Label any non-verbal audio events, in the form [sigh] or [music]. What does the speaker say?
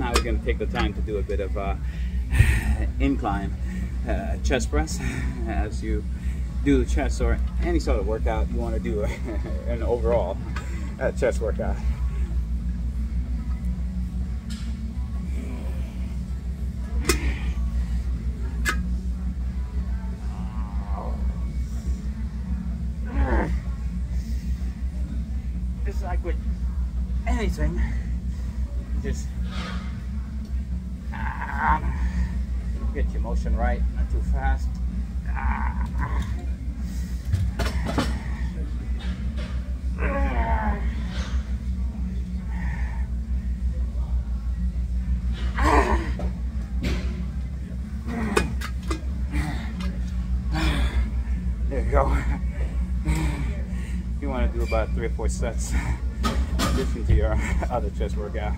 now we're going to take the time to do a bit of uh, [sighs] incline uh, chest press [laughs] as you do the chest or any sort of workout you want to do [laughs] an overall uh, chest workout. [sighs] It's like with anything, just ah, get your motion right, not too fast. There you go. You want to do about three or four sets in addition to your other chest workout.